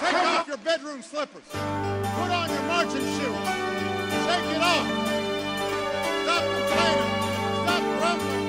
Take off your bedroom slippers. Put on your marching shoes. Shake it off. Stop complaining. Stop grumbling.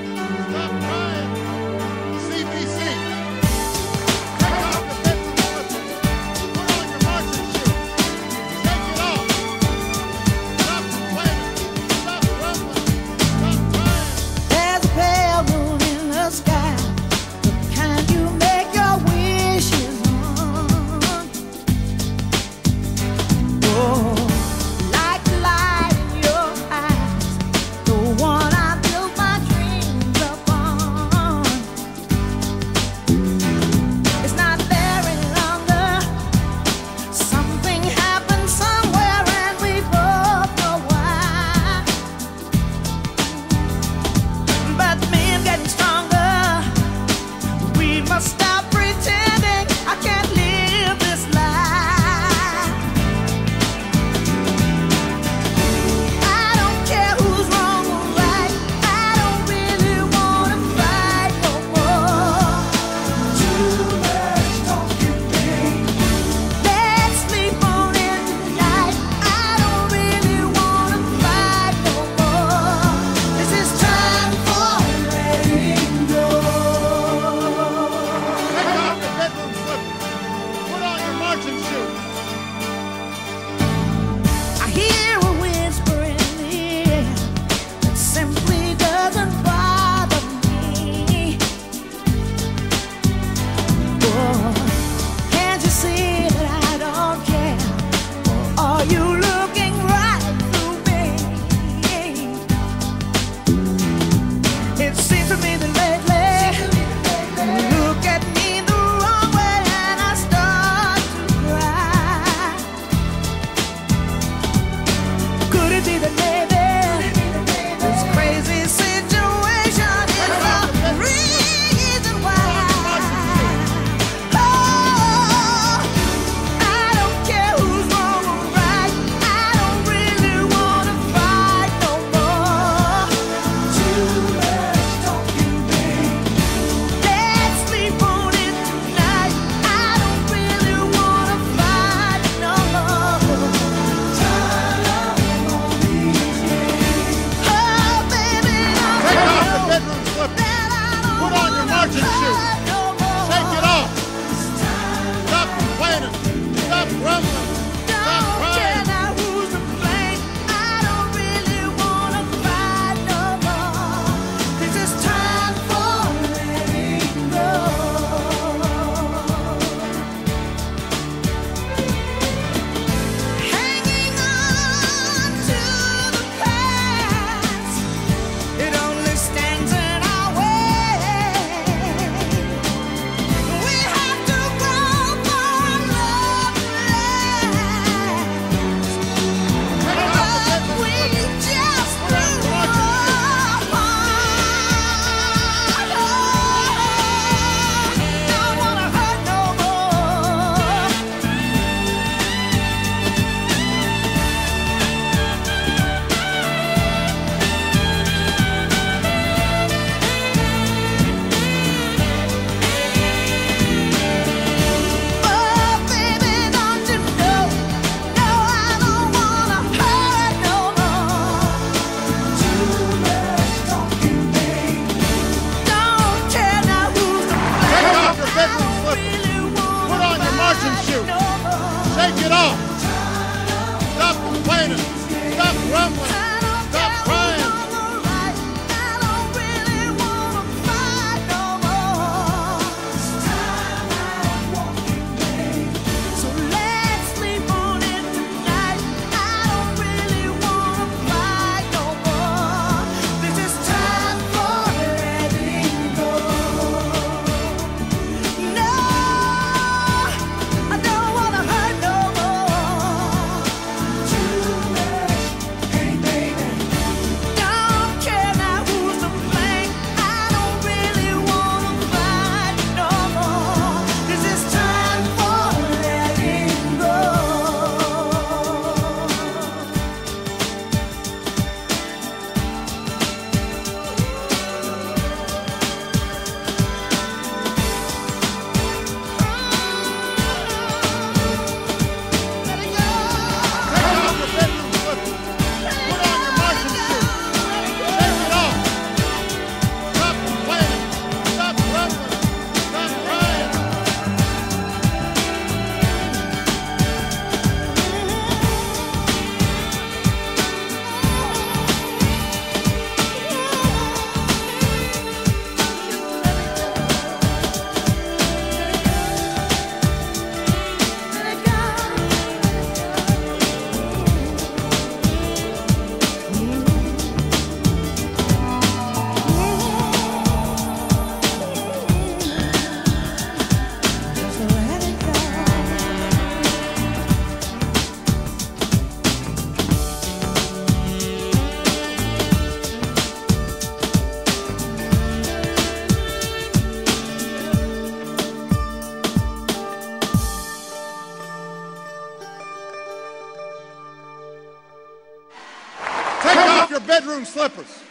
Your bedroom slippers.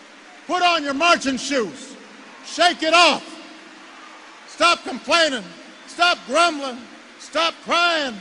Put on your marching shoes. Shake it off. Stop complaining. Stop grumbling. Stop crying.